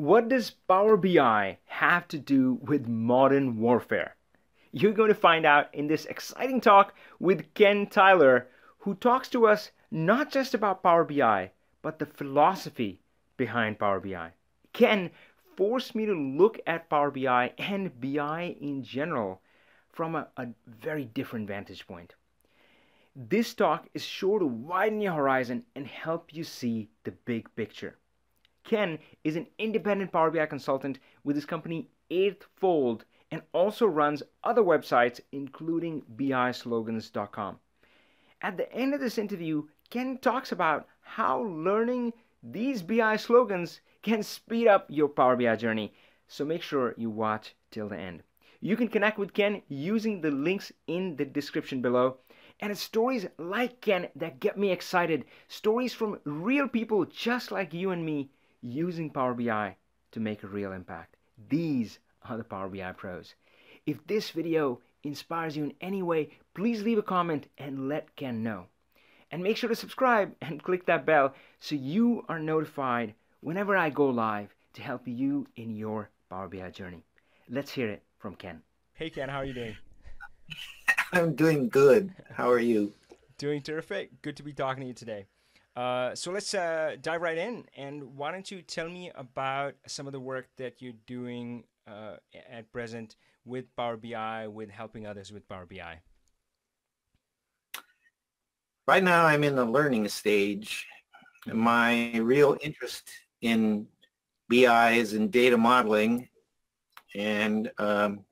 What does Power BI have to do with modern warfare? You're going to find out in this exciting talk with Ken Tyler, who talks to us not just about Power BI, but the philosophy behind Power BI. Ken forced me to look at Power BI and BI in general from a, a very different vantage point. This talk is sure to widen your horizon and help you see the big picture. Ken is an independent Power BI consultant with his company 8th Fold and also runs other websites including bislogans.com. At the end of this interview, Ken talks about how learning these BI slogans can speed up your Power BI journey. So make sure you watch till the end. You can connect with Ken using the links in the description below. And it's stories like Ken that get me excited. Stories from real people just like you and me using Power BI to make a real impact. These are the Power BI pros. If this video inspires you in any way, please leave a comment and let Ken know. And make sure to subscribe and click that bell so you are notified whenever I go live to help you in your Power BI journey. Let's hear it from Ken. Hey Ken, how are you doing? I'm doing good. How are you? Doing terrific. Good to be talking to you today. Uh, so let's uh, dive right in. And why don't you tell me about some of the work that you're doing uh, at present with Power BI, with helping others with Power BI? Right now, I'm in the learning stage. My real interest in BI is in data modeling and um,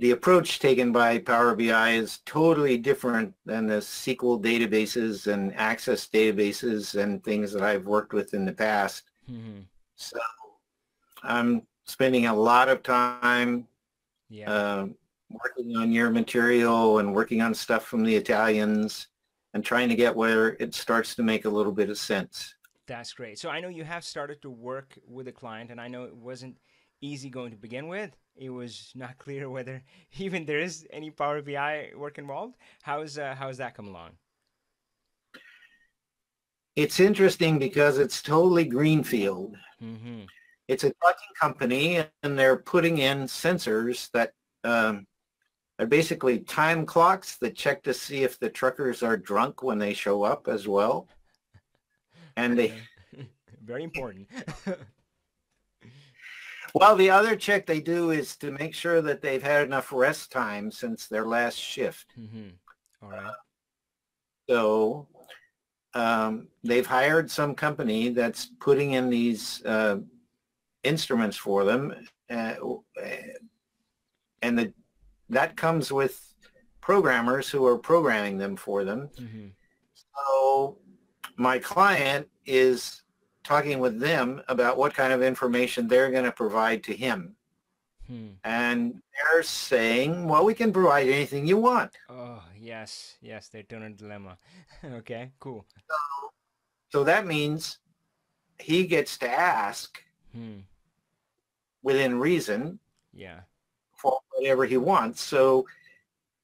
the approach taken by Power BI is totally different than the SQL databases and Access databases and things that I've worked with in the past. Mm-hmm. So I'm spending a lot of time yeah. uh, working on your material and working on stuff from the Italians and trying to get where it starts to make a little bit of sense. That's great. So I know you have started to work with a client, and I know it wasn't easy going to begin with it was not clear whether even there is any Power BI work involved. How's uh, how's that come along? It's interesting because it's totally greenfield. Mm-hmm. It's a trucking company, and they're putting in sensors that um, are basically time clocks that check to see if the truckers are drunk when they show up as well. And they very important. Well, the other check they do is to make sure that they've had enough rest time since their last shift. Mm-hmm. All right. Uh, so um, they've hired some company that's putting in these uh, instruments for them, uh, and the, that comes with programmers who are programming them for them. Mm-hmm. So my client is talking with them about what kind of information they're going to provide to him. Hmm. And they're saying, well, we can provide anything you want. Oh, yes, yes, they're doing a dilemma. okay, cool. So, so, that means he gets to ask hmm. within reason yeah. for whatever he wants. So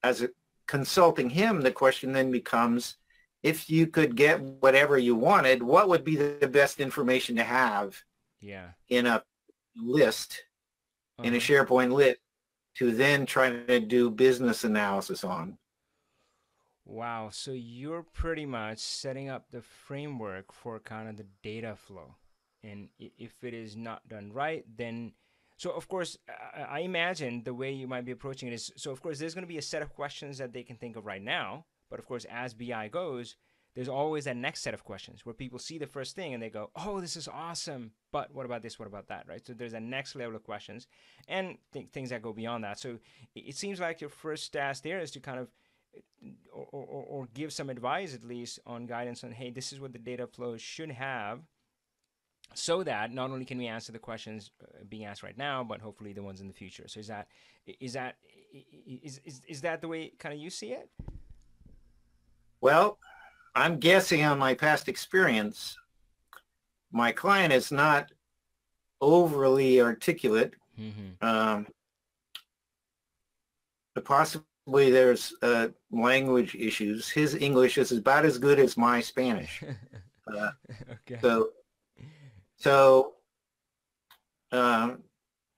as a, consulting him, the question then becomes, if you could get whatever you wanted, what would be the best information to have yeah. in a list, uh-huh. in a uh-huh. SharePoint list, to then try to do business analysis on? Wow. So you're pretty much setting up the framework for kind of the data flow. And if it is not done right, then so of course, I imagine the way you might be approaching it is so of course there's going to be a set of questions that they can think of right now but of course, as BI goes, there's always that next set of questions where people see the first thing and they go, "Oh, this is awesome," but what about this? What about that? Right? So there's a next level of questions and th- things that go beyond that. So it, seems like your first task there is to kind of or, or, or, give some advice at least on guidance on, hey, this is what the data flow should have, so that not only can we answer the questions uh, being asked right now, but hopefully the ones in the future. So is that is that is is, is that the way kind of you see it? Well, I'm guessing on my past experience, my client is not overly articulate. Mm-hmm. Um, possibly there's uh, language issues. His English is about as good as my Spanish. Uh, okay. So, so uh,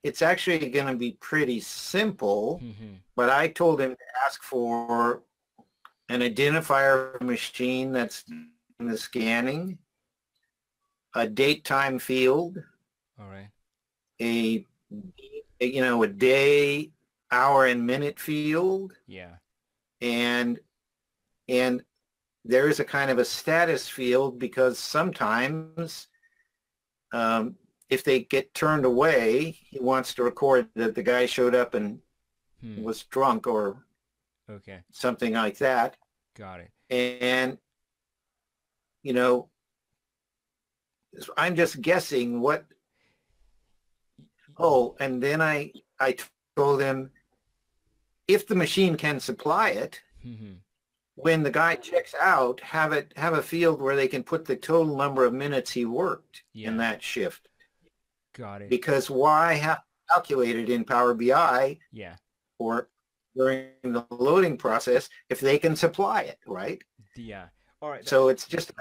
it's actually going to be pretty simple, mm-hmm. but I told him to ask for an identifier machine that's in the scanning, a date time field, all right, a, you know a day, hour, and minute field, yeah, and and there is a kind of a status field because sometimes um, if they get turned away, he wants to record that the guy showed up and hmm. was drunk or okay something like that. Got it. And you know, I'm just guessing what. Oh, and then I I told him if the machine can supply it. Mm-hmm. When the guy checks out, have it have a field where they can put the total number of minutes he worked yeah. in that shift. Got it. Because why have calculated in Power BI? Yeah. Or during the loading process if they can supply it, right? Yeah. All right. So it's just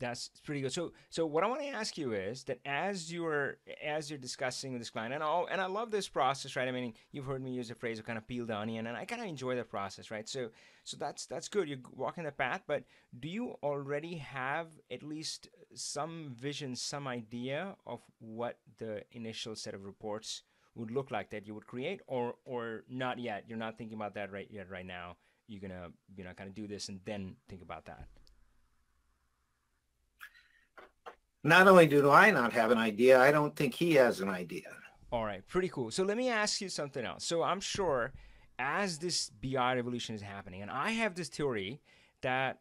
that's pretty good. So, so what I want to ask you is that as you're as you're discussing with this client, and I and I love this process, right? I mean, you've heard me use the phrase of kind of peel the onion, and I kind of enjoy the process, right? So, so that's that's good. You're walking the path, but do you already have at least some vision, some idea of what the initial set of reports would look like that you would create, or or not yet? You're not thinking about that right yet, right now. You're gonna you know kind of do this and then think about that. Not only do I not have an idea, I don't think he has an idea. All right, pretty cool. So let me ask you something else. So I'm sure as this BI revolution is happening, and I have this theory that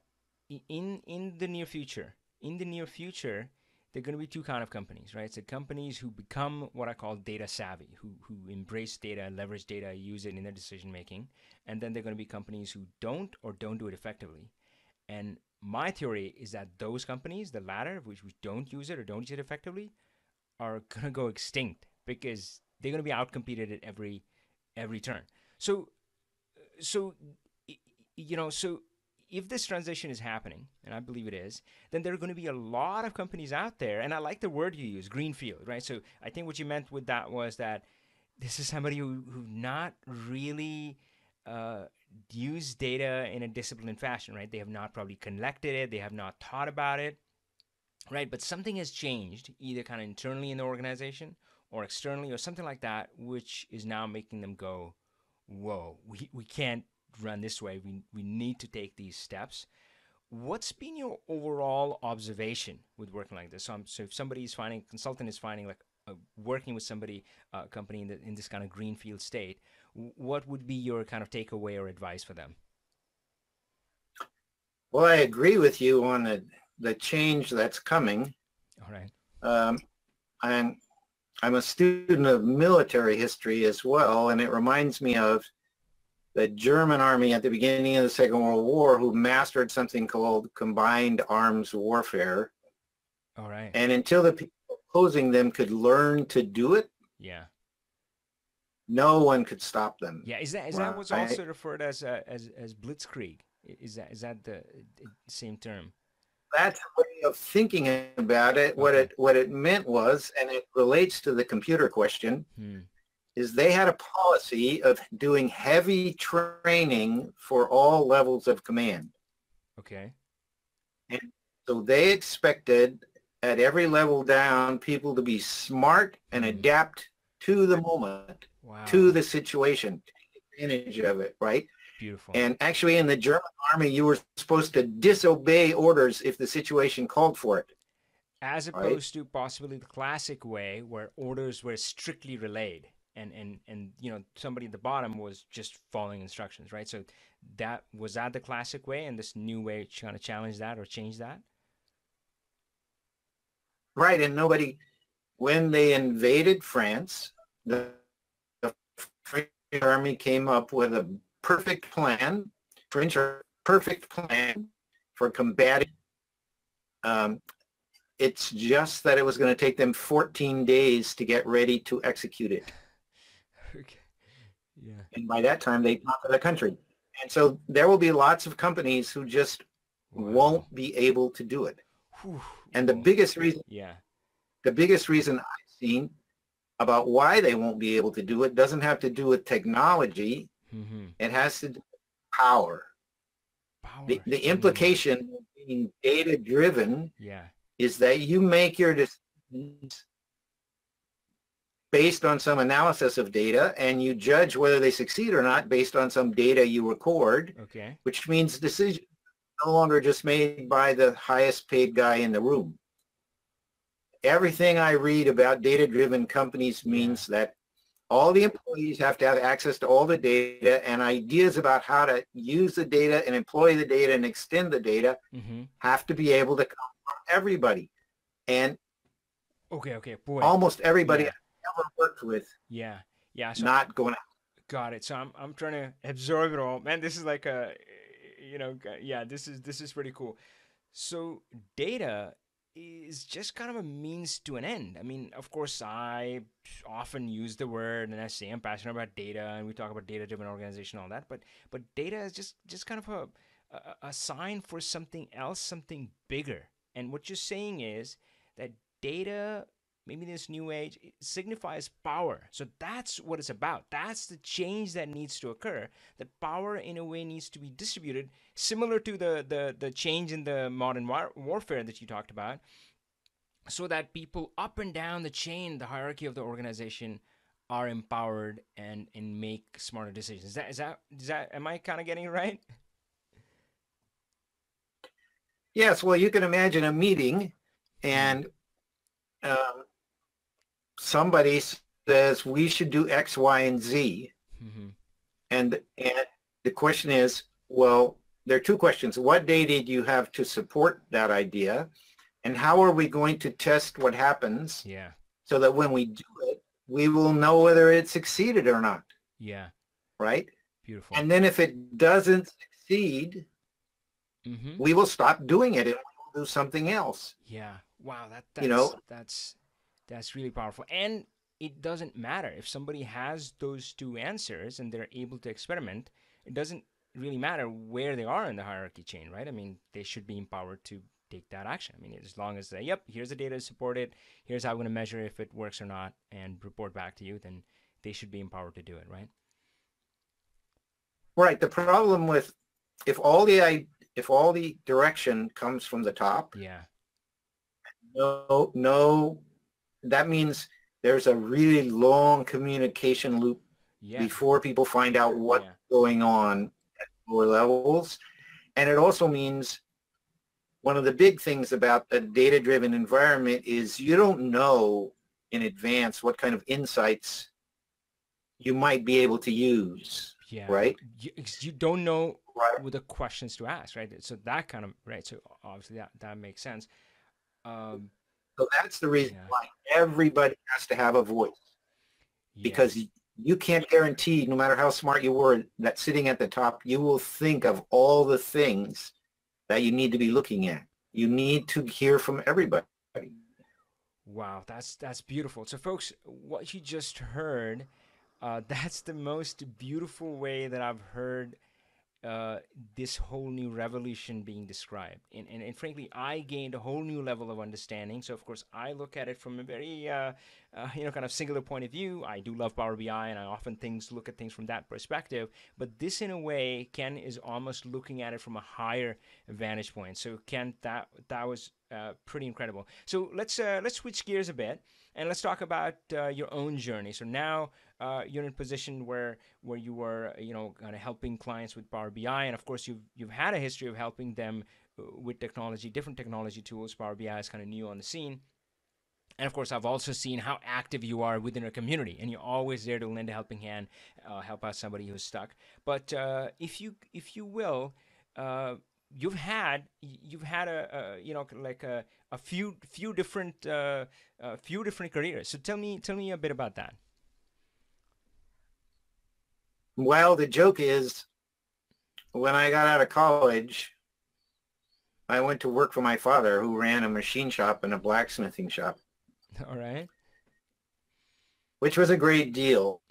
in in the near future, in the near future, there are going to be two kind of companies, right? So companies who become what I call data savvy, who who embrace data, leverage data, use it in their decision making, and then they're going to be companies who don't or don't do it effectively. And my theory is that those companies, the latter, which, don't use it or don't use it effectively, are gonna go extinct because they're gonna be outcompeted at every every turn. So, uh, so you know, so if this transition is happening, and I believe it is, then there are going to be a lot of companies out there. And I like the word you use, greenfield, right? So I think what you meant with that was that this is somebody who who not really uh, use data in a disciplined fashion, right? They have not probably collected it, they have not thought about it, right? But something has changed, either kind of internally in the organization or externally or something like that, which is now making them go, whoa, we, we can't run this way. We, we need to take these steps. What's been your overall observation with working like this? So, I'm, so if somebody is finding, consultant is finding like uh, working with somebody, uh, company in, the, in this kind of greenfield state, what would be your kind of takeaway or advice for them? Well, I agree with you on the, the change that's coming. All right. Um, I'm, I'm a student of military history as well, and it reminds me of the German army at the beginning of the Second World War who mastered something called combined arms warfare. All right. And until the people opposing them could learn to do it, yeah, no one could stop them. Yeah, is that is that what's also referred as uh, as as blitzkrieg? Is that is that the same term? That's a way of thinking about it. Okay. What it what it meant was, and it relates to the computer question, hmm. Is they had a policy of doing heavy training for all levels of command. Okay. And so they expected at every level down people to be smart and hmm. adapt to the moment wow. to the situation, take advantage of it, right? Beautiful. And actually in the German army, you were supposed to disobey orders if the situation called for it. As opposed right? to possibly the classic way where orders were strictly relayed and, and, and, you know, somebody at the bottom was just following instructions, right? So that, was that the classic way and this new way kind of challenge that or change that? Right. And nobody, when they invaded France, the French army came up with a perfect plan, French perfect plan for combating. Um, it's just that it was going to take them 14 days to get ready to execute it. Okay. Yeah. And by that time, they conquer the country. And so there will be lots of companies who just wow. won't be able to do it. Whew. And the biggest reason, yeah, the biggest reason I've seen about why they won't be able to do it doesn't have to do with technology. Mm-hmm. It has to do with power. power. The, the implication of being data driven yeah. is that you make your decisions based on some analysis of data and you judge whether they succeed or not based on some data you record. Okay. Which means decisions no longer just made by the highest paid guy in the room everything I read about data-driven companies means that all the employees have to have access to all the data and ideas about how to use the data and employ the data and extend the data mm-hmm. have to be able to come from everybody. And okay, okay, boy, almost everybody yeah. Worked with, yeah, yeah, so not going. Out. Got it. So I'm I'm trying to absorb it all, man. This is like a, you know, yeah, this is this is pretty cool. So data is just kind of a means to an end. I mean, of course, I often use the word and I say I'm passionate about data and we talk about data-driven organization and all that, but but data is just just kind of a, a, a sign for something else, something bigger. And what you're saying is that data maybe this new age signifies power. So that's what it's about. That's the change that needs to occur. That power in a way needs to be distributed similar to the the, the change in the modern war- warfare that you talked about so that people up and down the chain the hierarchy of the organization are empowered and and make smarter decisions. Is that is that is that am i kind of getting it right? Yes well you can imagine a meeting and um, somebody says we should do X, Y, and Z, mm-hmm. and and the question is, well, there are two questions. What data do you have to support that idea, and how are we going to test what happens? Yeah. So that when we do it, we will know whether it succeeded or not. Yeah. Right. Beautiful. And then if it doesn't succeed, mm-hmm. we will stop doing it and we'll do something else. Yeah. Wow. That that's, you know that's that's really powerful. And it doesn't matter if somebody has those two answers and they're able to experiment, it doesn't really matter where they are in the hierarchy chain, right? I mean, they should be empowered to take that action. I mean, as long as they, yep, here's the data to support it, here's how I'm going to measure if it works or not, and report back to you, then they should be empowered to do it, right? Right. The problem with if all the if all the direction comes from the top, yeah, no no that means there's a really long communication loop yeah. before people find out what's yeah. going on at lower levels. And it also means one of the big things about a data-driven environment is you don't know in advance what kind of insights you might be able to use. Yeah. Right. You, you don't know right. what the questions to ask, right? So that kind of right. So obviously that that makes sense. Um, so that's the reason yeah. why everybody has to have a voice. Yes. Because you can't guarantee, no matter how smart you were, that sitting at the top, you will think of all the things that you need to be looking at. You need to hear from everybody. Wow, that's that's beautiful. So, folks, what you just heard, uh, that's the most beautiful way that I've heard uh, this whole new revolution being described. And, and, and, frankly, I gained a whole new level of understanding. So, of course, I look at it from a very, uh, uh, you know, kind of singular point of view. I do love Power BI, and I often things look at things from that perspective. But this, in a way, Ken is almost looking at it from a higher vantage point. So, Ken, that that was uh, pretty incredible. So let's uh, let's switch gears a bit and let's talk about uh, your own journey. So now uh, you're in a position where where you were you know kind of helping clients with Power BI, and of course you've you've had a history of helping them uh, with technology, different technology tools. Power BI is kind of new on the scene. And of course, I've also seen how active you are within a community, and you're always there to lend a helping hand, uh, help out somebody who's stuck. But uh, if you if you will, uh, you've had you've had a, a, you know like a, a few few different uh, a few different careers. So tell me tell me a bit about that. Well, the joke is, when I got out of college, I went to work for my father, who ran a machine shop and a blacksmithing shop. All right. Which was a great deal.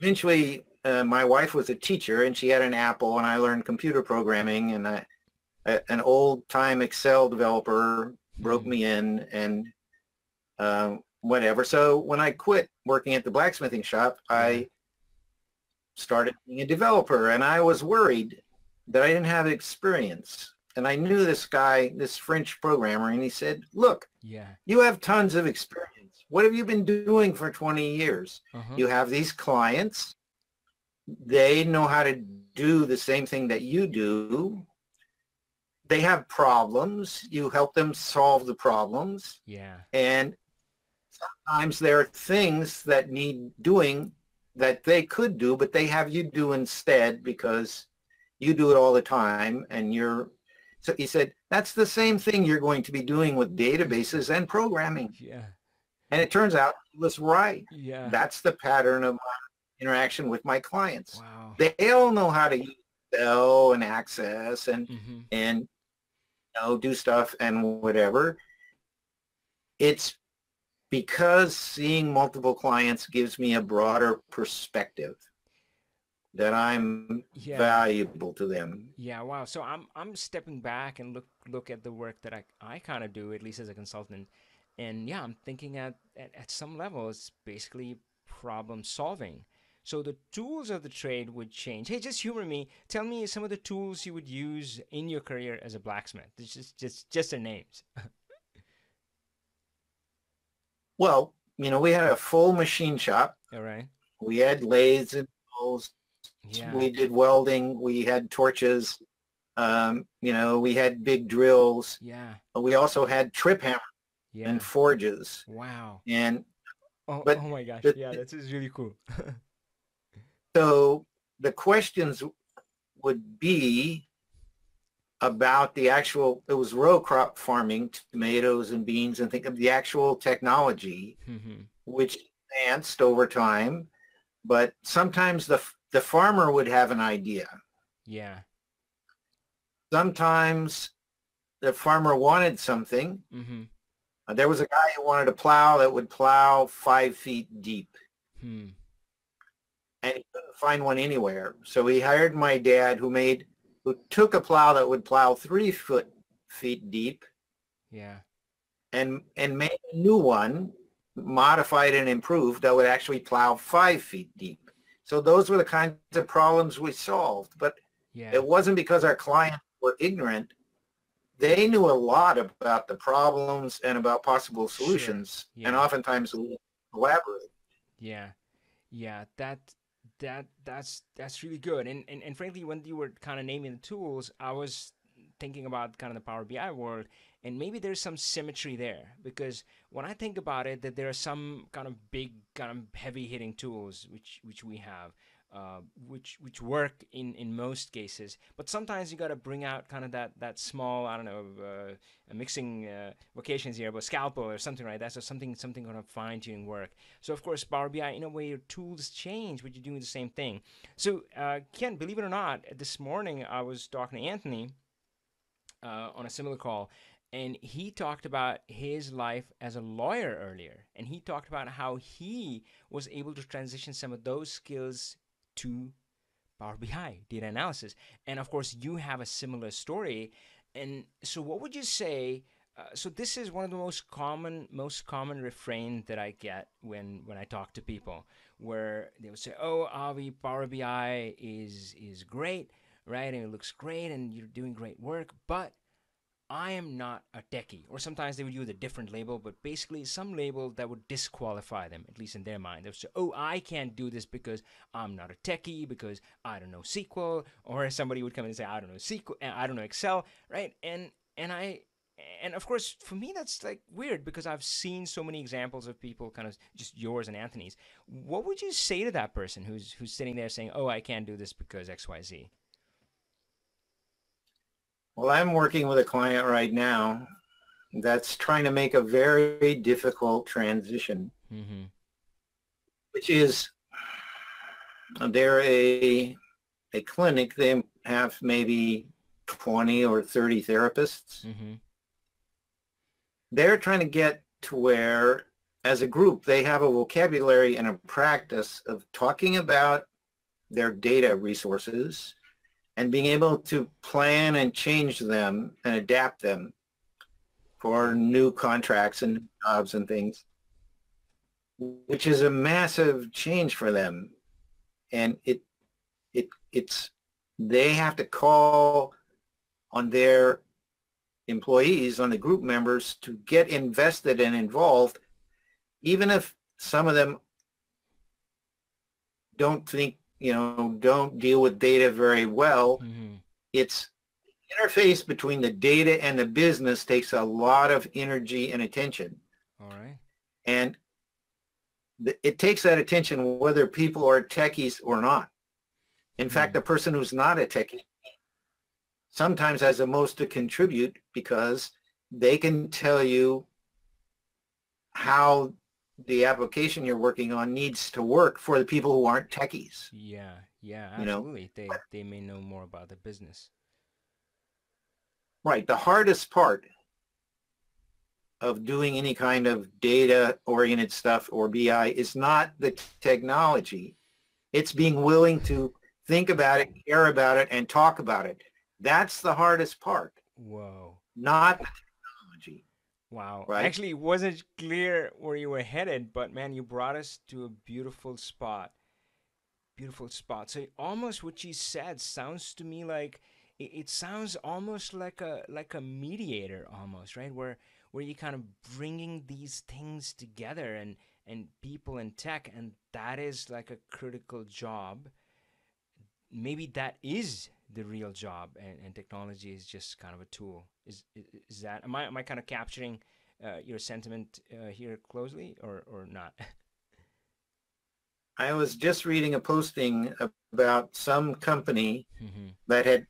Eventually, uh, my wife was a teacher, and she had an Apple, and I learned computer programming, and I, an old-time Excel developer broke mm-hmm. me in, and uh, whatever. So when I quit working at the blacksmithing shop, I started being a developer and I was worried that I didn't have experience. And I knew this guy, this French programmer, and he said, look, yeah, you have tons of experience. What have you been doing for 20 years? Uh-huh. You have these clients. They know how to do the same thing that you do. They have problems. You help them solve the problems. Yeah. And sometimes there are things that need doing that they could do, but they have you do instead because you do it all the time and you're so he said that's the same thing you're going to be doing with databases and programming. Yeah. And it turns out he was right. Yeah. That's the pattern of my interaction with my clients. Wow. they all know how to use Bell and access and mm-hmm. and you know do stuff and whatever. It's because seeing multiple clients gives me a broader perspective that I'm yeah. valuable to them. Yeah, wow. So I'm I'm stepping back and look look at the work that I I kind of do at least as a consultant. And yeah, I'm thinking at, at at some level it's basically problem solving. So the tools of the trade would change. Hey, just humor me. Tell me some of the tools you would use in your career as a blacksmith. It's just just just their names. Well, you know, we had a full machine shop. All right. We had lathes and mills. Yeah. We did welding. We had torches. Um, you know, we had big drills. Yeah. But we also had trip hammer yeah. and forges. Wow. And oh, but oh my gosh, the, yeah, that's really cool. so the questions would be about the actual, it was row crop farming, tomatoes and beans, and think of the actual technology, mm-hmm. which advanced over time. But sometimes the, the farmer would have an idea. Yeah. Sometimes the farmer wanted something. Mm-hmm. Uh, there was a guy who wanted a plow that would plow five feet deep. Hmm. And he couldn't find one anywhere. So he hired my dad who made who took a plow that would plow three foot feet deep. Yeah. And and made a new one, modified and improved that would actually plow five feet deep. So those were the kinds of problems we solved. But yeah. it wasn't because our clients were ignorant. They knew a lot about the problems and about possible solutions. Sure. Yeah. And oftentimes we collaborate. Yeah. Yeah. That that that's that's really good. And, and and frankly, when you were kind of naming the tools, I was thinking about kind of the Power BI world, and maybe there's some symmetry there because when I think about it, that there are some kind of big, kind of heavy hitting tools which which we have uh, which which work in in most cases. But sometimes you got to bring out kind of that that small I don't know uh, mixing uh, vocations here, but scalpel or something like that. So something something kind of fine tuning work. So of course Power BI in a way your tools change, but you're doing the same thing. So uh, Ken, believe it or not, this morning I was talking to Anthony uh, on a similar call. And he talked about his life as a lawyer earlier. And he talked about how he was able to transition some of those skills to Power BI, data analysis. And of course, you have a similar story. And so, what would you say? Uh, so this is one of the most common, most common refrain that I get when when I talk to people, where they would say, "Oh, Avi, Power BI is is great, right? And it looks great, and you're doing great work, but I am not a techie. Or sometimes they would use a different label, but basically some label that would disqualify them, at least in their mind. They would say, oh, I can't do this because I'm not a techie, because I don't know SQL. Or somebody would come in and say, I don't know SQL, I don't know Excel, right? And and I and of course for me that's like weird because I've seen so many examples of people kind of just yours and Anthony's. What would you say to that person who's who's sitting there saying, "Oh, I can't do this because XYZ?" Well, I'm working with a client right now that's trying to make a very difficult transition, mm-hmm. which is they're a a clinic. They have maybe 20 or 30 therapists. Mm-hmm. They're trying to get to where, as a group, they have a vocabulary and a practice of talking about their data resources and being able to plan and change them and adapt them for new contracts and jobs and things. which is a massive change for them. And it, it, it's, they have to call on their employees, on the group members to get invested and involved, even if some of them don't think, you know, don't deal with data very well. Mm-hmm. It's interface between the data and the business takes a lot of energy and attention. All right. And th- it takes that attention whether people are techies or not. In mm-hmm. fact, a person who's not a techie sometimes has the most to contribute because they can tell you how the application you're working on needs to work for the people who aren't techies. Yeah, yeah, absolutely. You know? They they may know more about the business. Right. The hardest part of doing any kind of data oriented stuff or BI is not the technology. It's being willing to think about it, care about it, and talk about it. That's the hardest part. Whoa. Not. Wow. Right? Actually, it wasn't clear where you were headed, but man, you brought us to a beautiful spot. Beautiful spot. So almost what you said sounds to me like it, it sounds almost like a like a mediator almost, right? Where where you kind of bringing these things together and and people and tech and that is like a critical job maybe that is the real job and, and technology is just kind of a tool. Is is that am i am i kind of capturing uh, your sentiment uh, here closely or or not? I was just reading a posting about some company mm-hmm. that had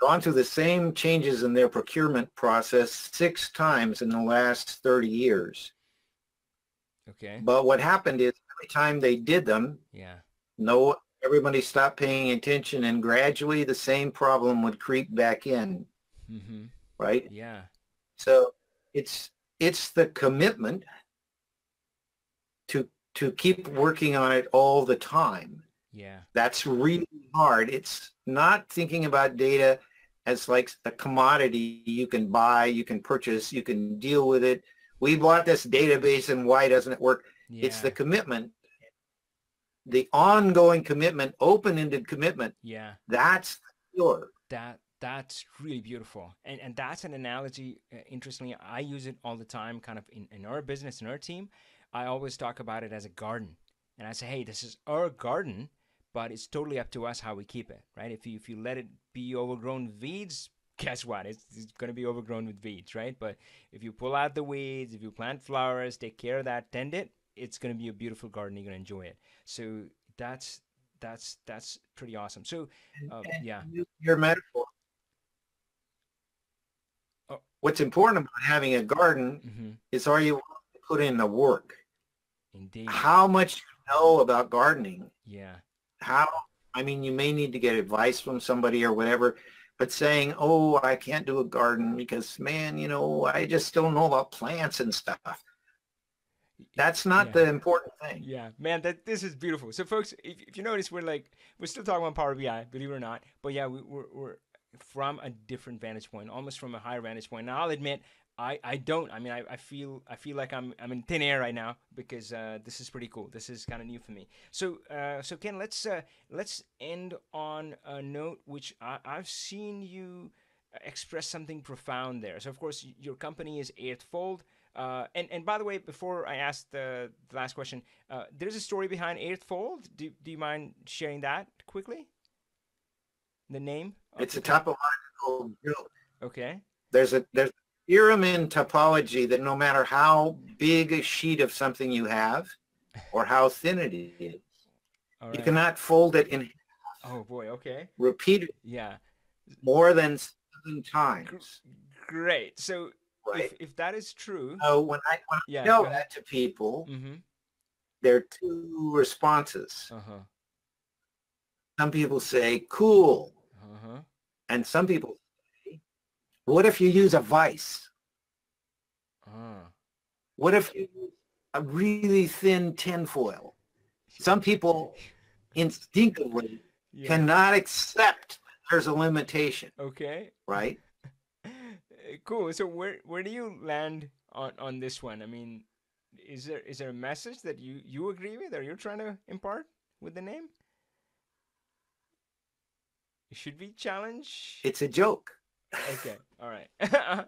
gone through the same changes in their procurement process six times in the last 30 years. Okay. But what happened is every time they did them yeah. no everybody stopped paying attention and gradually the same problem would creep back in mm-hmm. right? Yeah. So it's it's the commitment to to keep working on it all the time. Yeah. That's really hard. It's not thinking about data as like a commodity you can buy you can purchase you can deal with it. We bought this database and why doesn't it work? Yeah. it's the commitment the ongoing commitment, open-ended commitment. Yeah. That's pure. That that's really beautiful. And and that's an analogy uh, interestingly I use it all the time kind of in, in our business in our team. I always talk about it as a garden. And I say, "Hey, this is our garden, but it's totally up to us how we keep it, right? If you if you let it be overgrown with weeds, guess what? It's, it's going to be overgrown with weeds, right? But if you pull out the weeds, if you plant flowers, take care of that, tend it, it's going to be a beautiful garden. You're going to enjoy it. So that's that's that's pretty awesome. So um, yeah, your metaphor. Oh. What's important about having a garden mm-hmm. is are you put in the work? Indeed. How much you know about gardening? Yeah. How? I mean, you may need to get advice from somebody or whatever, but saying, "Oh, I can't do a garden because, man, you know, I just don't know about plants and stuff." That's not yeah. the important thing. Yeah, man, that this is beautiful. So, folks, if, if you notice, we're like we're still talking about Power BI, believe it or not. But yeah, we, we're we're from a different vantage point, almost from a higher vantage point. Now, I'll admit, I, I don't. I mean, I, I feel I feel like I'm I'm in thin air right now because uh, this is pretty cool. This is kind of new for me. So uh, so Ken, let's uh, let's end on a note which I, I've seen you express something profound there. So of course, your company is 8th Fold. Uh, and and by the way, before I ask the, the last question, uh, there's a story behind 8th Fold. Do do you mind sharing that quickly? The name? It's a topological. Okay. There's a there's a theorem in topology that no matter how big a sheet of something you have, or how thin it is, right. you cannot fold it in. Oh boy. Okay. Repeat it. Yeah. More than seven times. Great. So Right. If, if that is true. So when I, when yeah, I tell that to people, mm-hmm. there are two responses. Uh-huh. Some people say, cool. Uh-huh. And some people say, what if you use a vice? Uh. What if you use a really thin tinfoil? Some people instinctively yeah. cannot accept there's a limitation. Okay. Right? cool. So where where do you land on on this one? I mean, is there is there a message that you you agree with or you're trying to impart with the name? Should we challenge? It's a joke. okay. All right.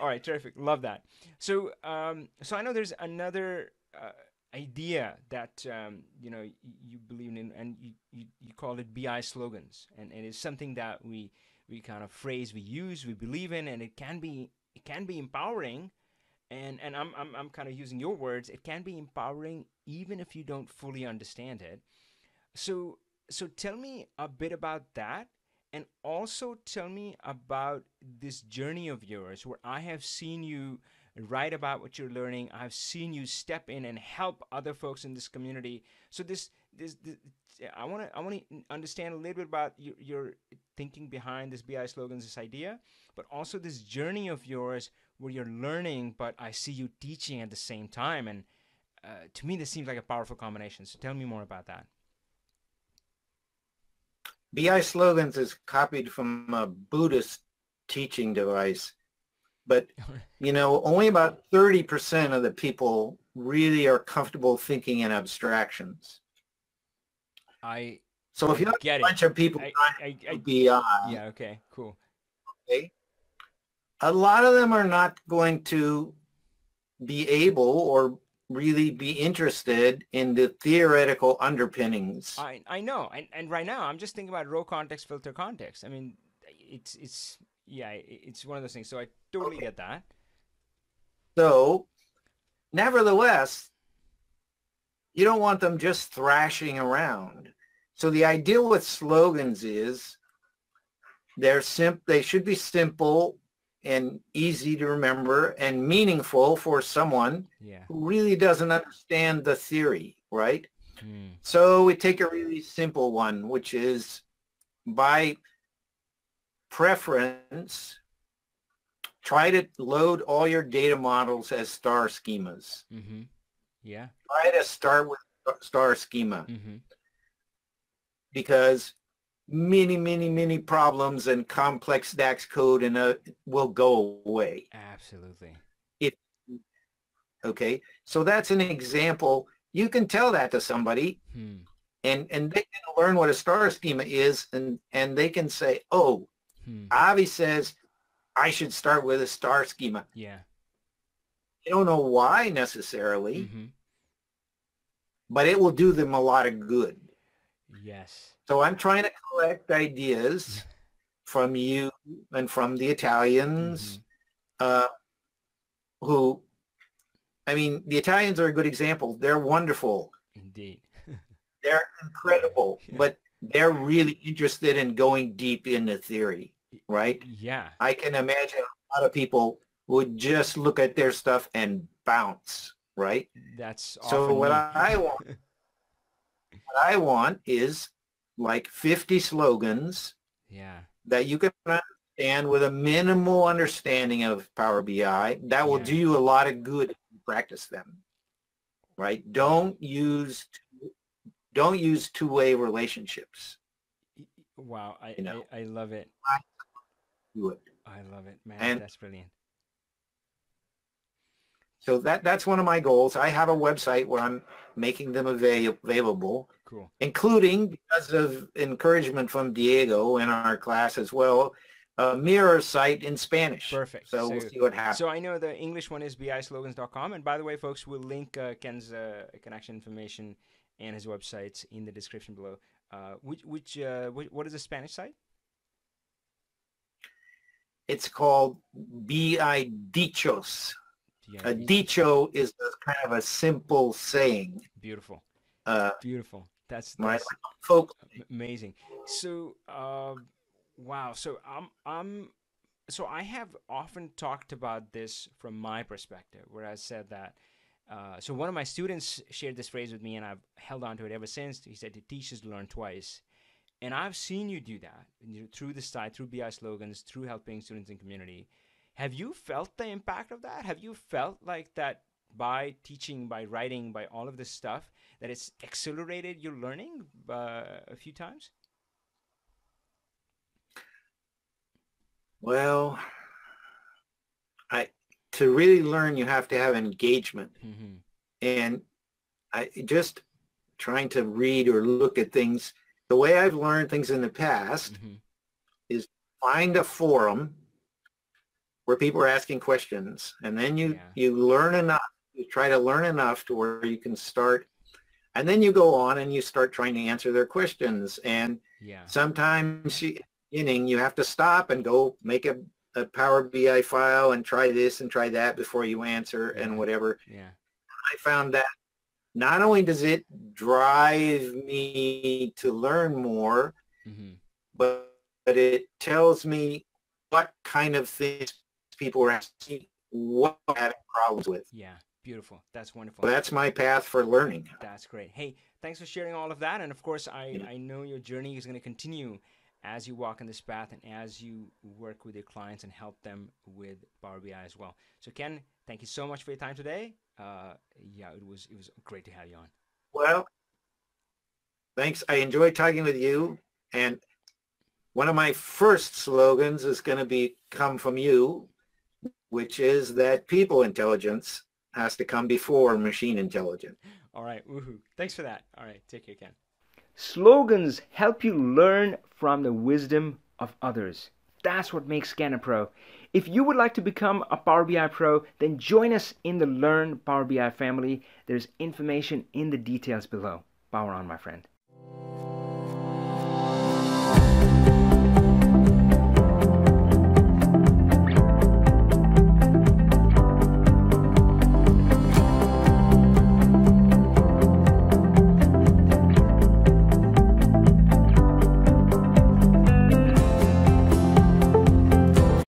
All right. Terrific. Love that. So, um, so I know there's another uh, idea that um, you know you believe in, and you, you, you call it BI slogans, and it is something that we we kind of phrase we use, we believe in, and it can be it can be empowering. And and I'm I'm I'm kind of using your words. It can be empowering even if you don't fully understand it. So so tell me a bit about that and also tell me about this journey of yours where I have seen you write about what you're learning. I've seen you step in and help other folks in this community. So this this, this I want to I want to understand a little bit about your, your thinking behind this BI slogans, this idea, but also this journey of yours where you're learning, but I see you teaching at the same time. And uh, to me, this seems like a powerful combination. So tell me more about that. BI slogans is copied from a Buddhist teaching device, but you know, only about 30% of the people really are comfortable thinking in abstractions. I so if you have a bunch of people I, I, I, BI, yeah, okay, cool. Okay, a lot of them are not going to be able or really be interested in the theoretical underpinnings. I I know, and and right now I'm just thinking about row context, filter context. I mean, it's it's yeah, it's one of those things. So I totally okay. get that. So, nevertheless, you don't want them just thrashing around. So the idea with slogans is they're sim- they should be simple and easy to remember and meaningful for someone yeah. who really doesn't understand the theory, right? Mm. So we take a really simple one, which is by preference, try to load all your data models as star schemas. Mm-hmm. Yeah. Try to start with star schema. Mm-hmm. Because many, many, many problems and complex DAX code and uh, will go away. Absolutely. It, okay, so that's an example. You can tell that to somebody, hmm. and and they can learn what a star schema is, and and they can say, oh, hmm. Avi says I should start with a star schema. Yeah. I don't know why necessarily, mm-hmm. but it will do them a lot of good. Yes. So I'm trying to collect ideas from you and from the Italians, mm-hmm. uh, who, I mean, the Italians are a good example. They're wonderful. Indeed. they're incredible, yeah. but they're really interested in going deep into theory, right? Yeah. I can imagine a lot of people would just look at their stuff and bounce, right? That's so what. I want. what I want is like 50 slogans yeah that you can understand with a minimal understanding of Power BI. That will yeah. do you a lot of good if you practice them. Right? Don't use don't use two-way relationships. Wow, I, you know? I, I love it. Do it. I love it, man. And that's brilliant. So that that's one of my goals. I have a website where I'm making them avail- available Cool. Including, because of encouragement from Diego in our class as well, a mirror site in Spanish. Perfect. So, so, we'll see what happens. So I know the English one is bislogans.com. And by the way, folks, we'll link uh, Ken's uh, connection information and his websites in the description below. Uh, which, which, uh, what is the Spanish site? It's called Bi Dichos. A dicho is kind of a simple saying. Beautiful. Uh, Beautiful. That's, that's folk amazing. So, uh, wow. So I'm I'm so I have often talked about this from my perspective, where I said that. Uh, so one of my students shared this phrase with me, and I've held on to it ever since. He said, "To teach is learn twice," and I've seen you do that through the site, through BI slogans, through helping students in community. Have you felt the impact of that? Have you felt like that by teaching, by writing, by all of this stuff? that it's accelerated your learning uh, a few times? Well, I to really learn, you have to have engagement, mm-hmm. and I just trying to read or look at things. The way I've learned things in the past mm-hmm. is find a forum where people are asking questions, and then you yeah. you learn enough. You try to learn enough to where you can start, and then you go on and you start trying to answer their questions. And yeah. sometimes you, you have to stop and go make a, a Power BI file and try this and try that before you answer yeah. and whatever. Yeah. I found that not only does it drive me to learn more, mm-hmm. but, but it tells me what kind of things people are asking, what having problems with. Yeah, beautiful. That's wonderful. So that's my path for learning. That's great. Hey, thanks for sharing all of that. And of course, I, yeah. I know your journey is going to continue as you walk in this path and as you work with your clients and help them with Power BI as well. So Ken, thank you so much for your time today. Uh, yeah, it was it was great to have you on. Well, thanks. I enjoyed talking with you. And one of my first slogans is going to be come from you, which is that people intelligence has to come before machine intelligence. All right. Woohoo. Thanks for that. All right. Take care, Ken. Slogans help you learn from the wisdom of others. That's what makes Ken a Pro. If you would like to become a Power BI Pro, then join us in the Learn Power BI family. There's information in the details below. Power on, my friend.